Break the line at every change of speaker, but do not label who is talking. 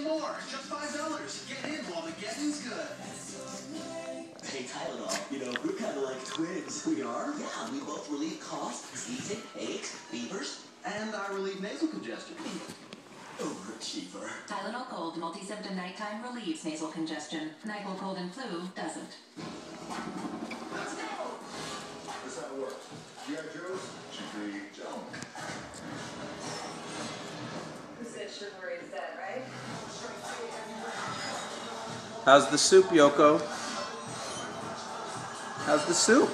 and more. Just five dollars. Get in while the getting's good.
Hey, Tylenol, you know, we're kind of like twins.
We are?
Yeah, we both relieve coughs, sneezing, aches, fevers.
And I relieve nasal congestion.
Oh, Overachiever.
Tylenol Cold multi-symptom nighttime relieves nasal congestion. Nyquil Cold and Flu doesn't.
Let's go!
That's how it works. G.I. Joe's should be gentlemen.
Who said chivalry is dead, right?
How's the soup, Yoko? How's the soup?